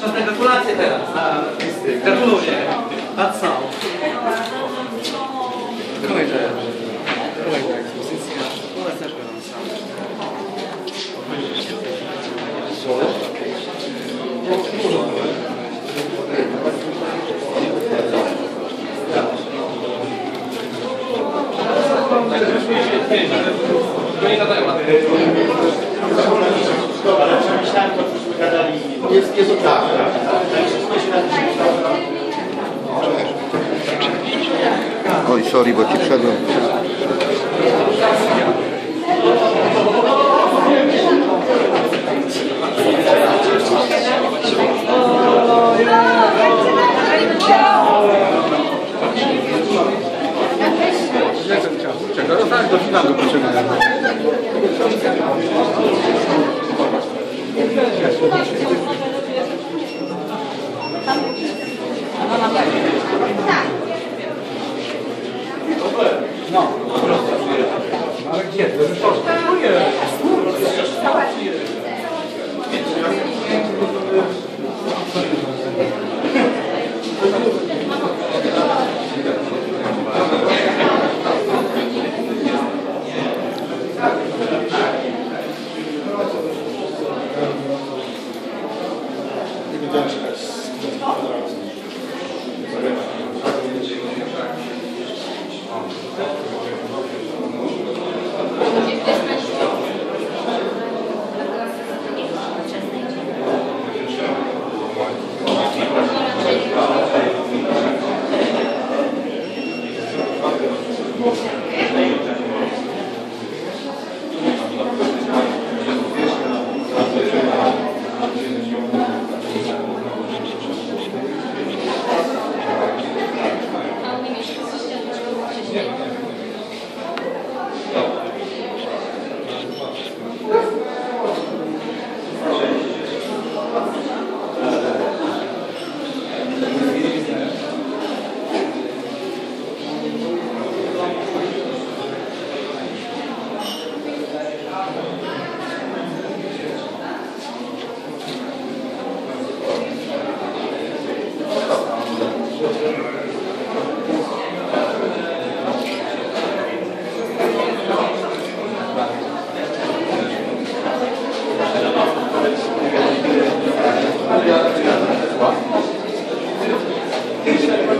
Czas na gratulacje teraz. Gratuluję. A co? Kolejna, kolejna ekspozycja. Ona też gorąca. Jest, jest tak. Oj, sorry, bo ci wszedłem. Czego? No tak, do finału pociągnąłem. No. Ale gdzie? To już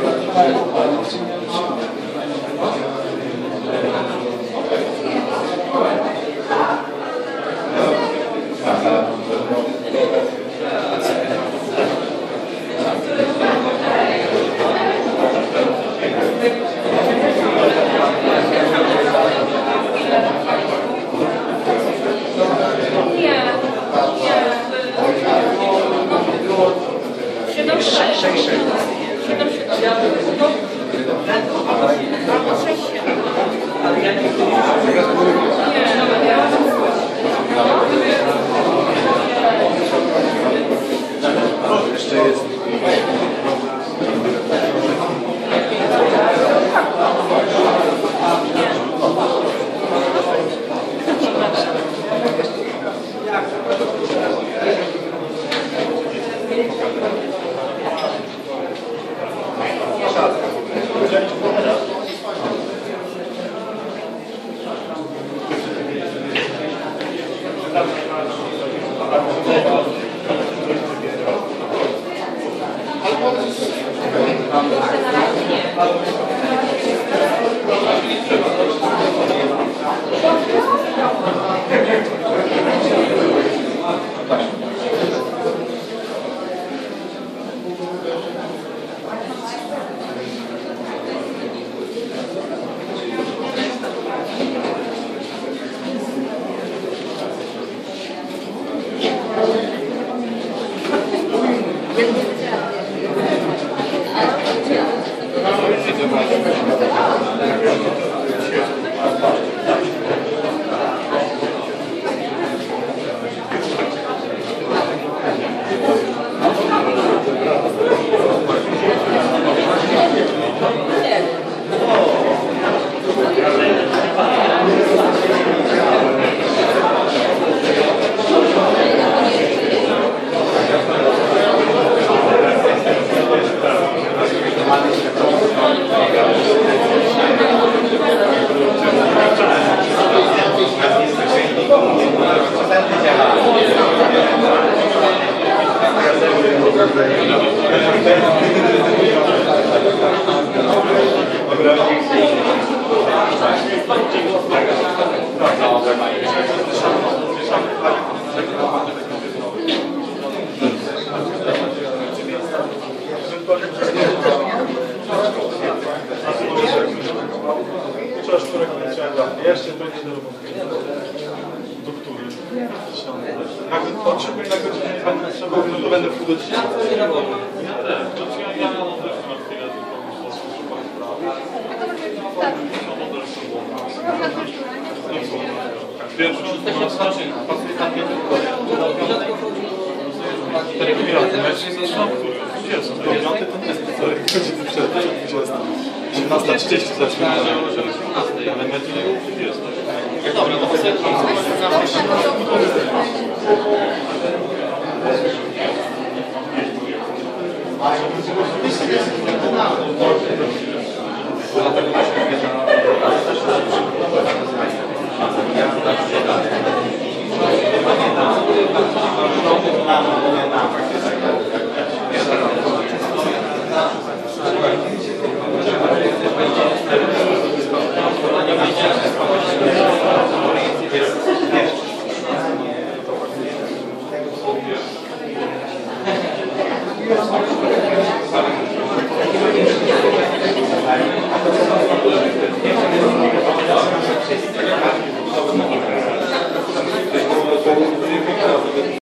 嗯好的好的好的 Gracias. Thank you. Potrzebuję na godzinę, nie będę potrzebował, no to będę pół godziny. Wiem, że to ma znaczenie, pasuje tam nie tylko. Cztery piąty, mecz nie zaczynał, jest. Piąty to nie jest półtorej godziny przed 20. 19.30 zaczynamy. Ale mecz jest. Dobra, no to sobie Jest